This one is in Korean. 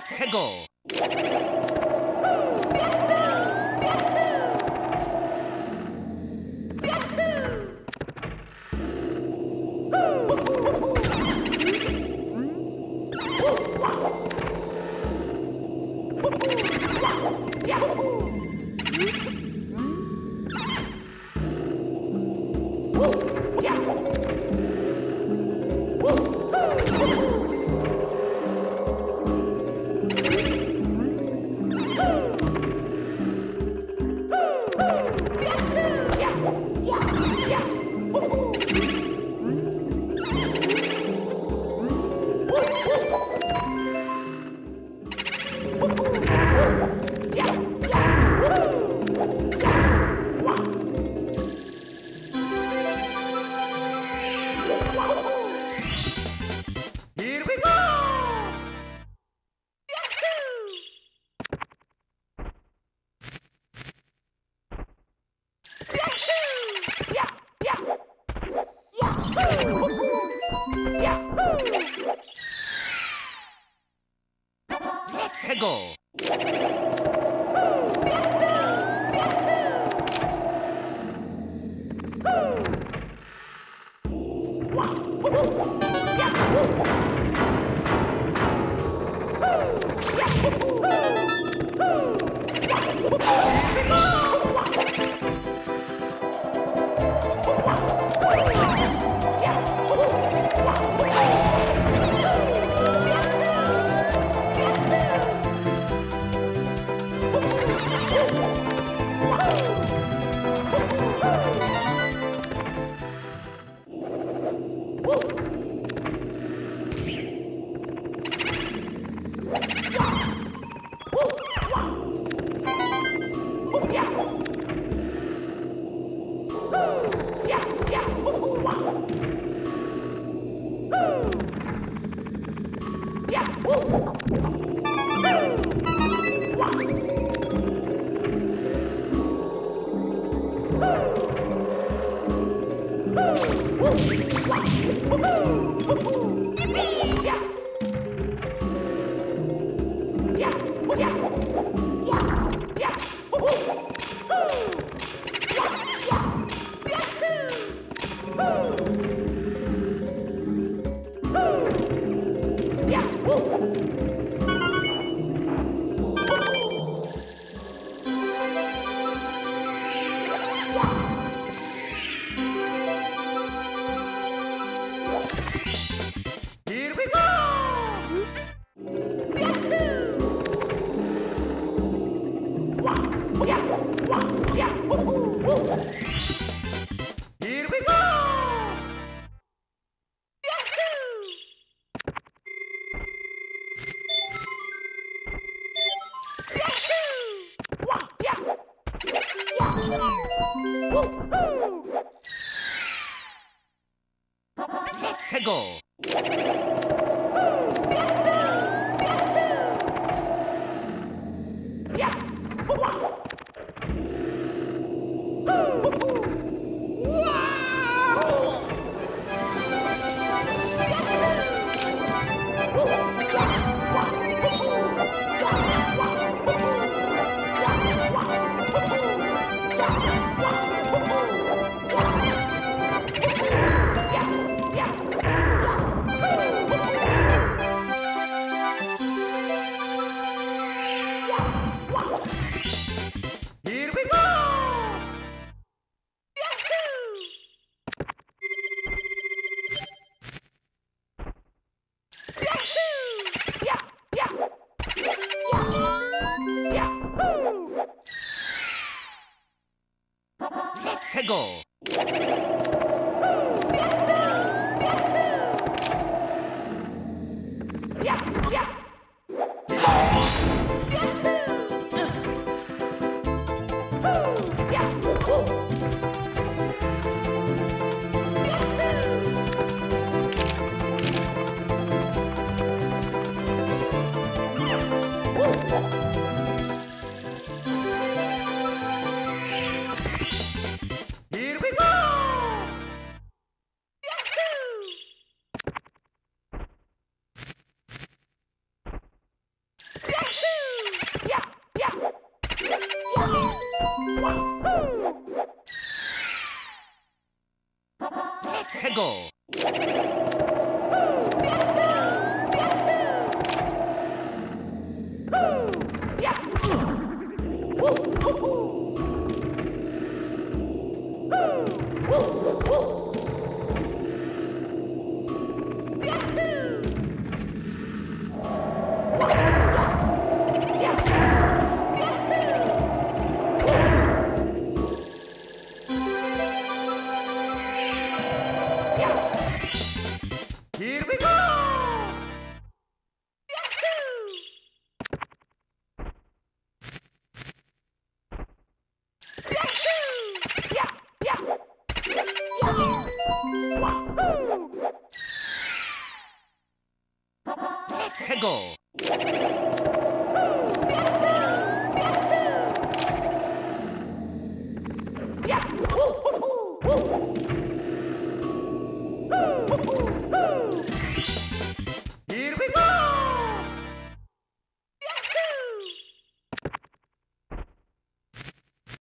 최고. Here 최고. Woohoo! 최고. 최고. Go! 최고.